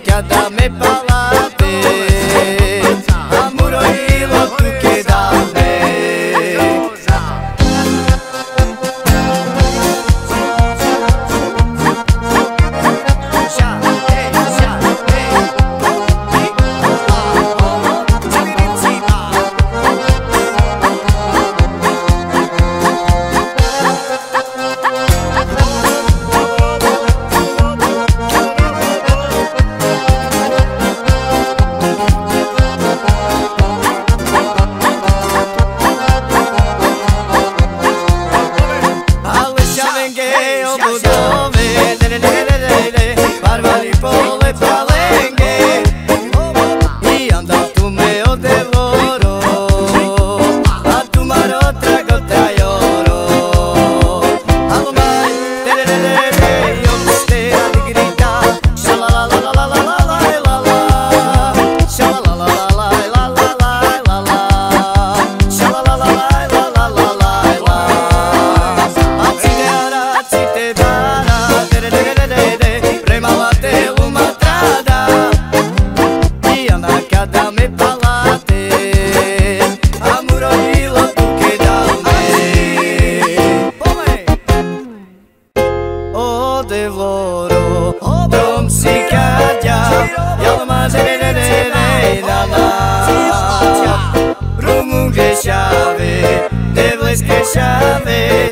que a Es que ya ves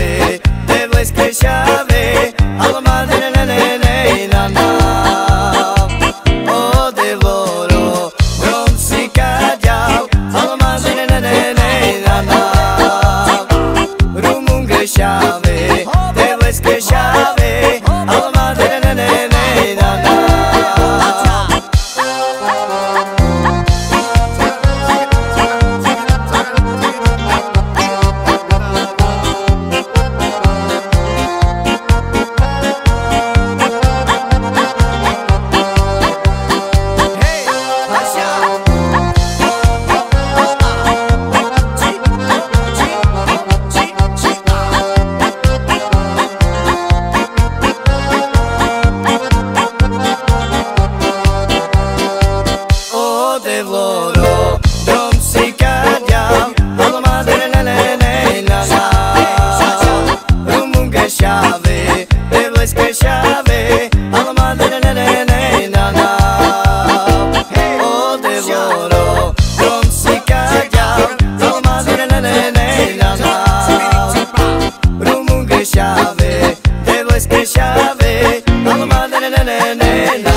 ne, ne, ne, ne, ne,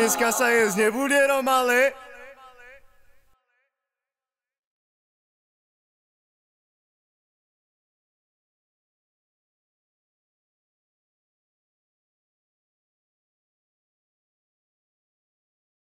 Dneska sa jesť nebude, Romale.